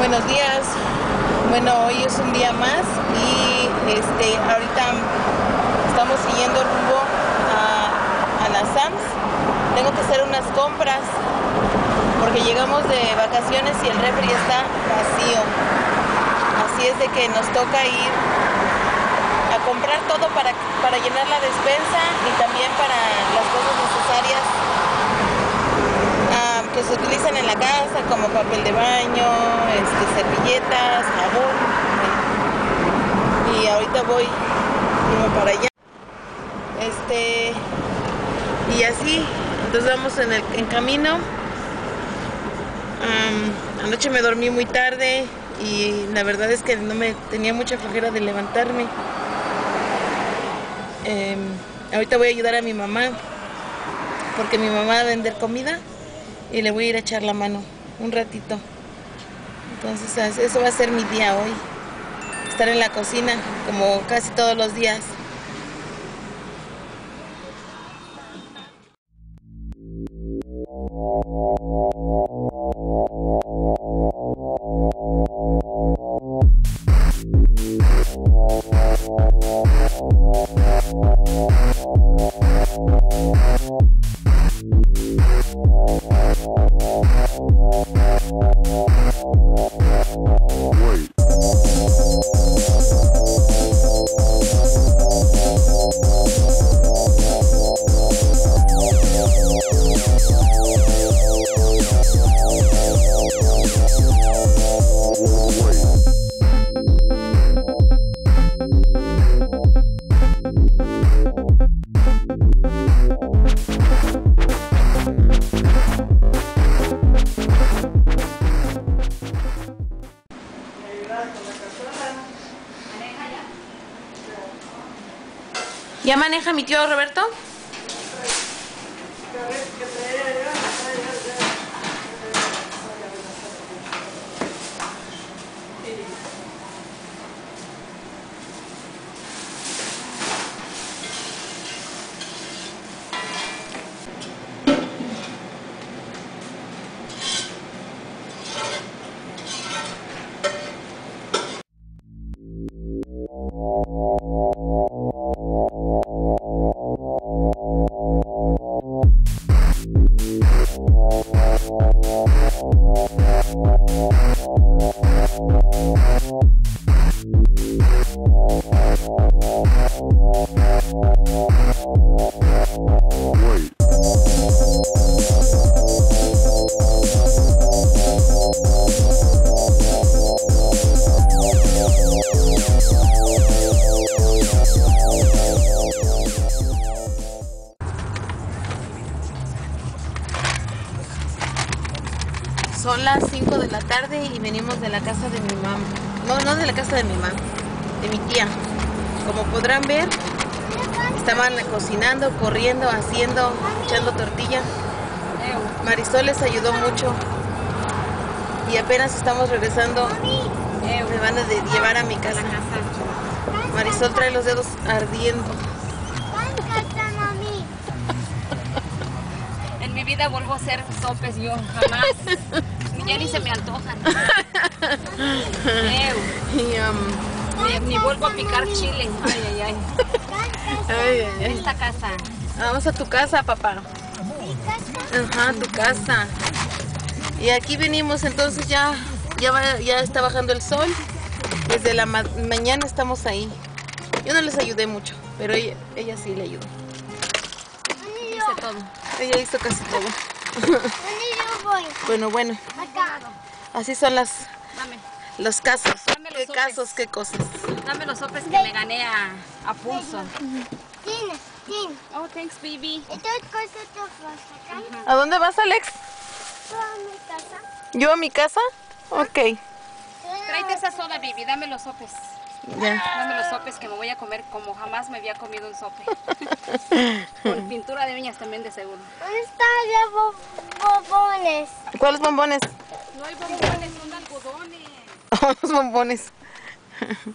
Buenos días. Bueno, hoy es un día más y este, ahorita estamos siguiendo rumbo a, a la SAMS. Tengo que hacer unas compras porque llegamos de vacaciones y el refri está vacío. Así es de que nos toca ir a comprar todo para, para llenar la despensa y también para las cosas necesarias se utilizan en la casa, como papel de baño, este, servilletas, jabón. Y ahorita voy como para allá. Este, y así, entonces vamos en el camino. Am, anoche me dormí muy tarde y la verdad es que no me tenía mucha flojera de levantarme. Em, ahorita voy a ayudar a mi mamá porque mi mamá va a vender comida y le voy a ir a echar la mano un ratito. Entonces eso va a ser mi día hoy. Estar en la cocina como casi todos los días. ¿Ya maneja mi tío Roberto? Tarde y venimos de la casa de mi mamá. No, no de la casa de mi mamá, de mi tía. Como podrán ver, estaban cocinando, corriendo, haciendo, echando tortilla. Marisol les ayudó mucho. Y apenas estamos regresando. Me van a llevar a mi casa. Marisol trae los dedos ardiendo. En mi vida vuelvo a hacer sopes yo, jamás. ya ni se me antojan. Y, um, ni, ni vuelvo a picar chile. Ay, ay, ay. ay, ay, ay. Esta casa. Vamos a tu casa, papá. Ajá, tu casa. Y aquí venimos, entonces ya, ya, va- ya está bajando el sol. Desde la ma- mañana estamos ahí. Yo no les ayudé mucho, pero ella, ella sí le ayudó. Hice todo. Ella hizo casi todo. Bueno, bueno, así son las Dame, los casos. Dame los ¿Qué sopes. casos, qué cosas? dame los sopes que me gané a, a pulso. Tienes, tienes. Oh, thanks, baby. A sacar. ¿A dónde vas, Alex? A mi casa. ¿Yo a mi casa? Ok. Tráete esa soda, baby. Dame los sopes. Ya. No me los sopes que me voy a comer como jamás me había comido un sope. Con pintura de uñas también de seguro. ¿Dónde están los bombones? ¿Cuáles bombones? No hay bombones, son algodones. Los bombones. Este.